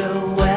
away.